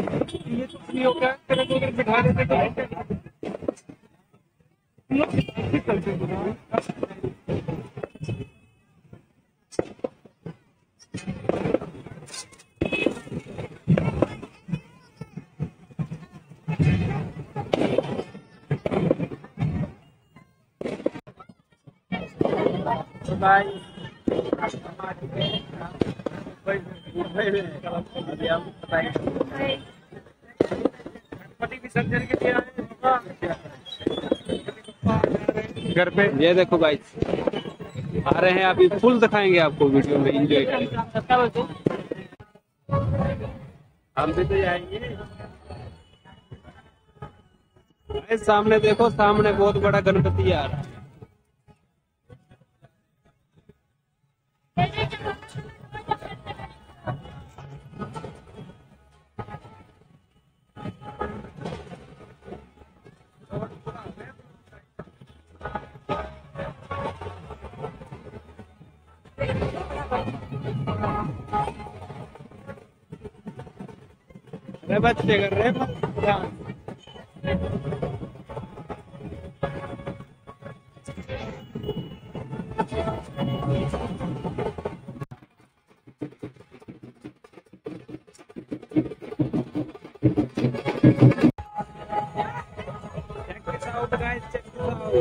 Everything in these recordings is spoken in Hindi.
ये तो फ्री हो गया तेरे को अगर बिठा देते तो चलते हैं गणपति घर पे? ये देखो भाई, आ रहे हैं अभी, फुल दिखाएँगे आपको वीडियो में एंजॉय करेंगे हम भी तो भाई सामने देखो, सामने बहुत बड़ा गणपति आ रहा है। अरे बच्चे कर रहे हैं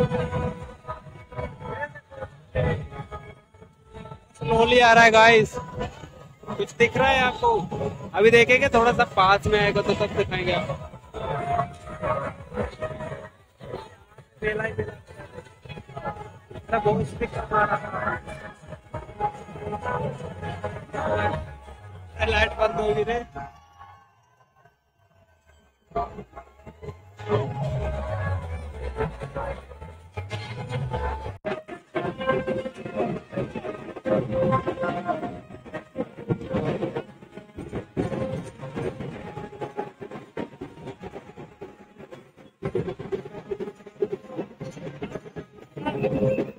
this out. स्लोली आ रहा है गाइस कुछ दिख रहा है आपको? अभी देखेंगे, थोड़ा सा पास में आएगा तो तब दिखाएँगे आपको। लाइट बंद होगी रे। Thank you.